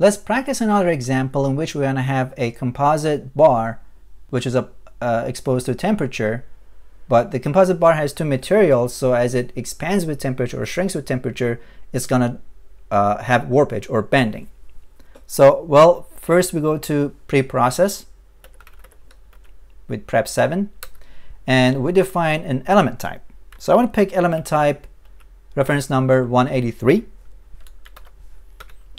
Let's practice another example in which we're going to have a composite bar which is a, uh, exposed to temperature but the composite bar has two materials so as it expands with temperature or shrinks with temperature it's going to uh, have warpage or bending. So well first we go to pre-process with prep 7 and we define an element type. So I want to pick element type reference number 183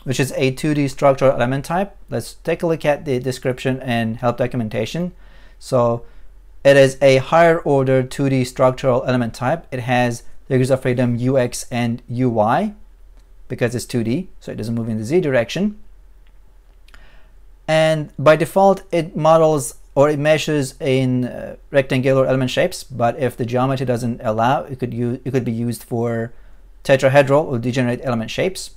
which is a 2D structural element type. Let's take a look at the description and help documentation. So it is a higher order 2D structural element type. It has degrees of freedom ux and uy because it's 2D, so it doesn't move in the z direction. And by default, it models or it measures in uh, rectangular element shapes, but if the geometry doesn't allow, it could, use, it could be used for tetrahedral or degenerate element shapes.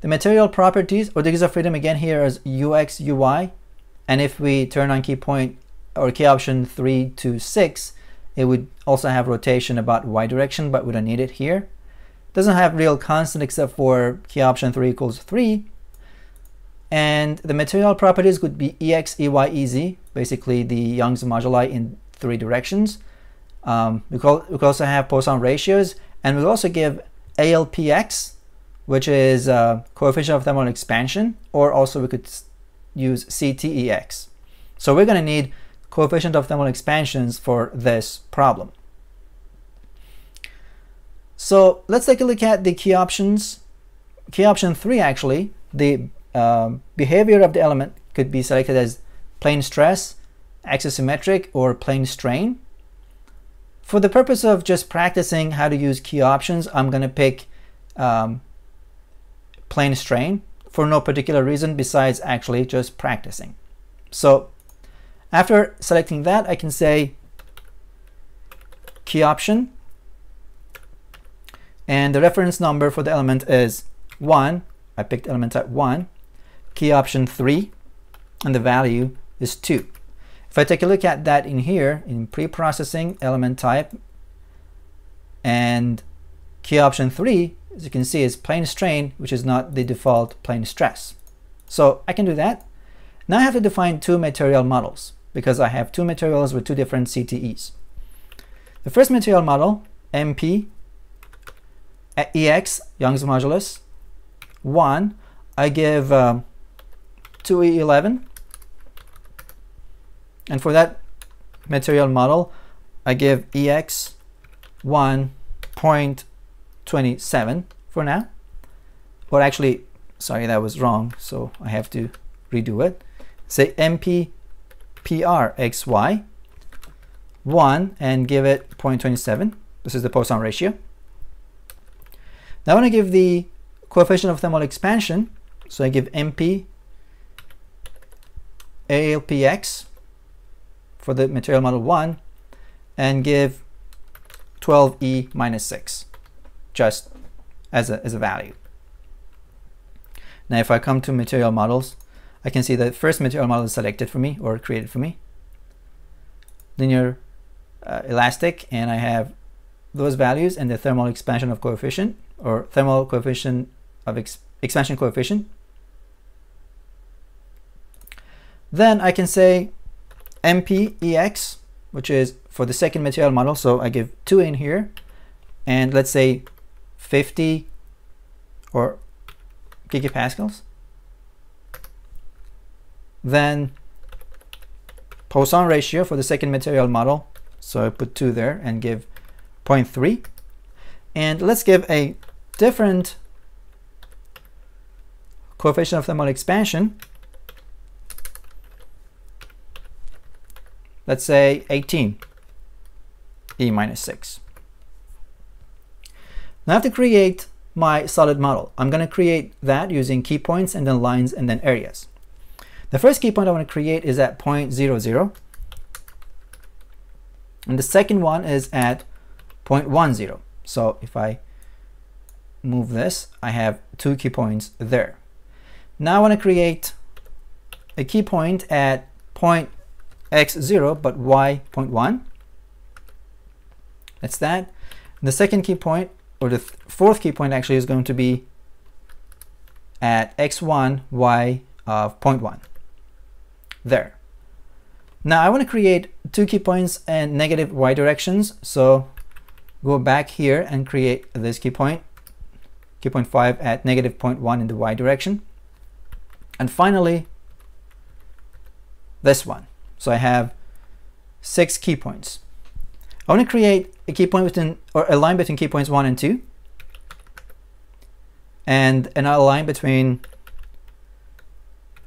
The material properties or degrees of freedom again here is ux, uy. And if we turn on key point or key option 3 to 6, it would also have rotation about y direction, but we don't need it here. Doesn't have real constant except for key option 3 equals 3. And the material properties would be ex, ey, ez, basically the Young's moduli in three directions. Um, we, call, we also have Poisson ratios, and we also give ALPX, which is coefficient of thermal expansion, or also we could use CTEX. So we're going to need coefficient of thermal expansions for this problem. So let's take a look at the key options. Key option 3 actually, the uh, behavior of the element could be selected as plane stress, axisymmetric, or plane strain. For the purpose of just practicing how to use key options, I'm going to pick um, plane strain for no particular reason besides actually just practicing. So after selecting that, I can say key option and the reference number for the element is 1. I picked element type 1. Key option 3 and the value is 2. If I take a look at that in here, in pre-processing element type and key option 3, as you can see, is plane strain, which is not the default plane stress. So I can do that. Now I have to define two material models because I have two materials with two different CTEs. The first material model, MP, EX, Young's modulus, 1, I give um, 2E11. And for that material model, I give EX 1 point 27 for now. Or actually, sorry, that was wrong. So I have to redo it. Say MP PR XY 1 and give it 0.27. This is the Poisson ratio. Now I want to give the coefficient of thermal expansion. So I give MP ALPX for the material model 1 and give 12E minus 6 just as a, as a value. Now if I come to material models, I can see the first material model is selected for me or created for me. Linear uh, elastic and I have those values and the thermal expansion of coefficient or thermal coefficient of ex expansion coefficient. Then I can say MPEX, which is for the second material model. So I give two in here and let's say 50 or gigapascals. Then Poisson ratio for the second material model. So I put 2 there and give 0.3. And let's give a different coefficient of thermal expansion. Let's say 18, E minus 6. Now I have to create my solid model. I'm going to create that using key points and then lines and then areas. The first key point I want to create is at 0.00. And the second one is at 0.10. So if I move this, I have two key points there. Now I want to create a key point at point x0 but y 0.1. That's that. The second key point or the fourth key point actually is going to be at x1, y of 0.1. There. Now I want to create two key points and negative y directions. So go back here and create this key point, key point 5 at negative 0.1 in the y direction. And finally, this one. So I have six key points. I want to create a key point between, or a line between key points 1 and 2, and another line between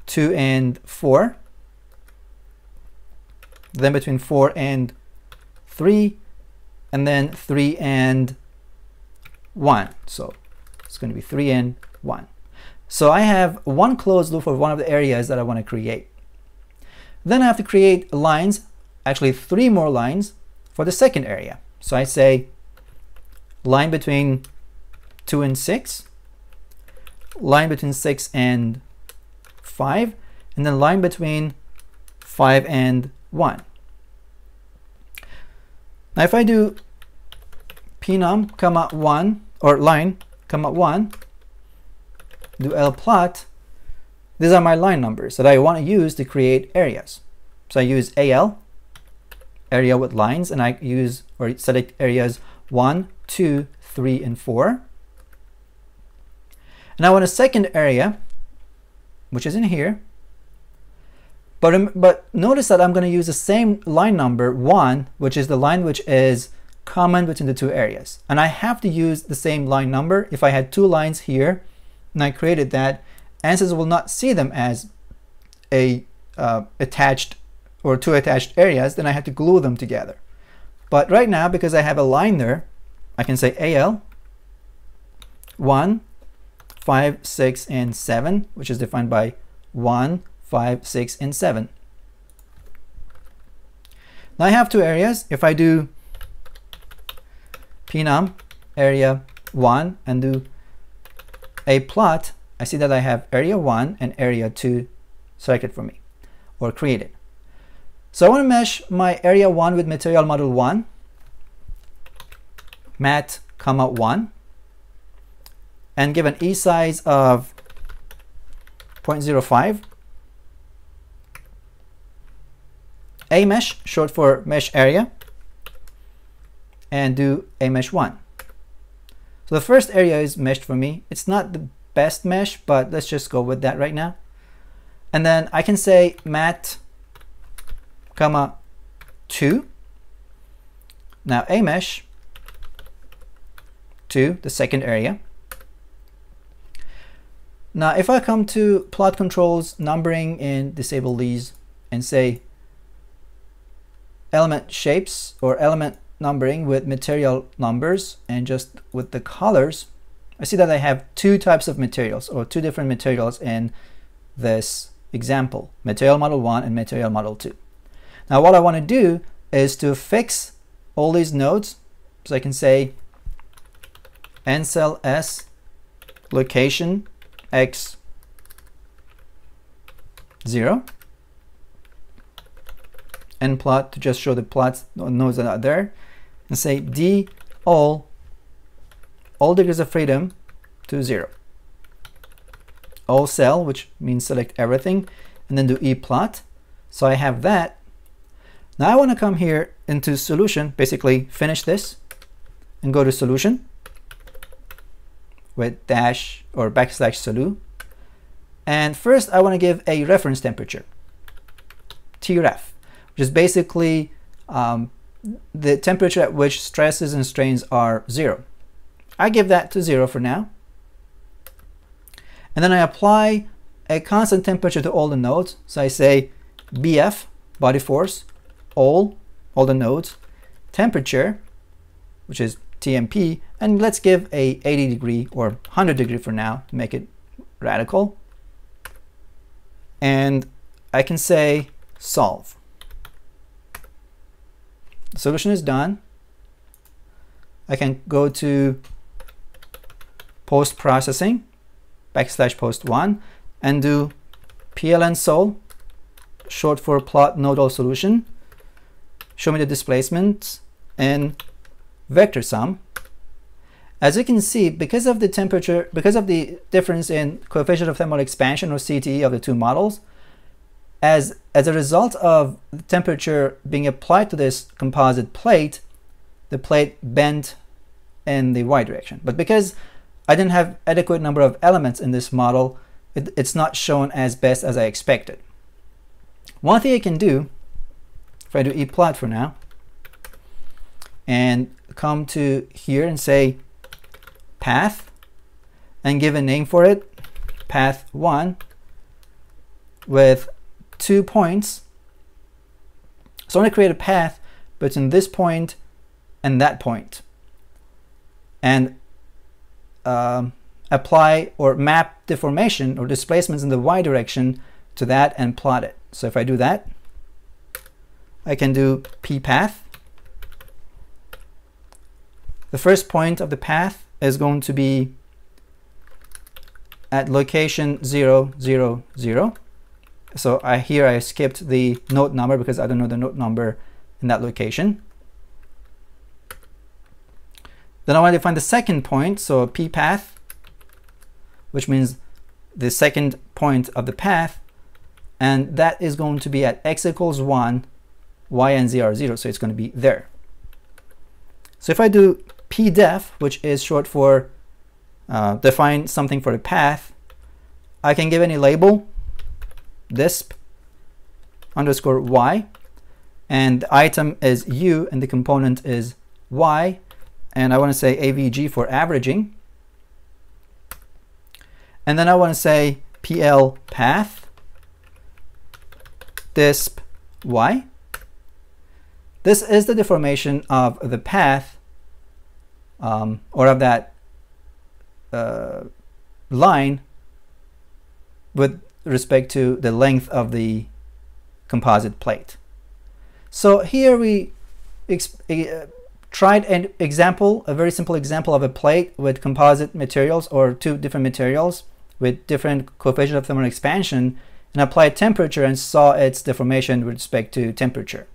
2 and 4, then between 4 and 3, and then 3 and 1. So it's going to be 3 and 1. So I have one closed loop for one of the areas that I want to create. Then I have to create lines, actually three more lines for the second area. So I say line between 2 and 6, line between 6 and 5, and then line between 5 and 1. Now if I do pnum comma 1 or line comma 1 do l plot these are my line numbers that I want to use to create areas. So I use AL, area with lines, and I use or select areas 1, 2, 3, and 4. And I want a second area, which is in here. But, but notice that I'm going to use the same line number 1, which is the line which is common between the two areas. And I have to use the same line number. If I had two lines here, and I created that, ANSYS will not see them as a uh, attached or two attached areas, then I have to glue them together. But right now, because I have a line there, I can say AL 1, 5, 6, and 7, which is defined by 1, 5, 6, and 7. Now I have two areas. If I do pnum area 1 and do a plot, I see that I have area 1 and area 2 selected for me or created. So I want to mesh my area 1 with material model 1, mat, comma 1, and give an E size of 0.05. A mesh, short for mesh area, and do a mesh 1. So the first area is meshed for me. It's not the best mesh, but let's just go with that right now. And then I can say mat, comma, 2. Now a mesh, to the second area. Now if I come to plot controls, numbering, and disable these, and say element shapes or element numbering with material numbers and just with the colors, I see that I have two types of materials or two different materials in this example, material model 1 and material model 2. Now what I want to do is to fix all these nodes. So I can say nsel s location x 0 and plot to just show the plots nodes that are there and say d all all degrees of freedom to zero. All cell, which means select everything, and then do e plot. So I have that. Now I want to come here into solution, basically finish this and go to solution with dash or backslash solu. And first I want to give a reference temperature, Tref, which is basically um, the temperature at which stresses and strains are zero. I give that to zero for now. And then I apply a constant temperature to all the nodes. So I say BF, body force, all, all the nodes, temperature, which is TMP, and let's give a 80 degree or 100 degree for now to make it radical. And I can say solve. The solution is done. I can go to post processing backslash post one and do pln sol short for plot nodal solution show me the displacement and vector sum As you can see, because of the temperature, because of the difference in coefficient of thermal expansion or CTE of the two models, as, as a result of the temperature being applied to this composite plate, the plate bent in the y direction. But because I didn't have adequate number of elements in this model, it, it's not shown as best as I expected. One thing I can do, if I do e plot for now, and come to here and say path and give a name for it, path 1, with two points. So I'm to create a path between this point and that point and um, apply or map deformation or displacements in the y direction to that and plot it. So if I do that, I can do p path. The first point of the path is going to be at location 0, 0, 0. So I, here I skipped the node number because I don't know the node number in that location. Then I want to find the second point, so p path, which means the second point of the path, and that is going to be at x equals 1, y and z are 0, so it's going to be there. So if I do pdef, which is short for uh, define something for the path, I can give any label, disp underscore y, and the item is u and the component is y, and I want to say AVG for averaging. And then I want to say PL path disp y. This is the deformation of the path um, or of that uh, line with respect to the length of the composite plate. So here we uh, tried an example, a very simple example of a plate with composite materials or two different materials with different coefficient of thermal expansion and applied temperature and saw its deformation with respect to temperature.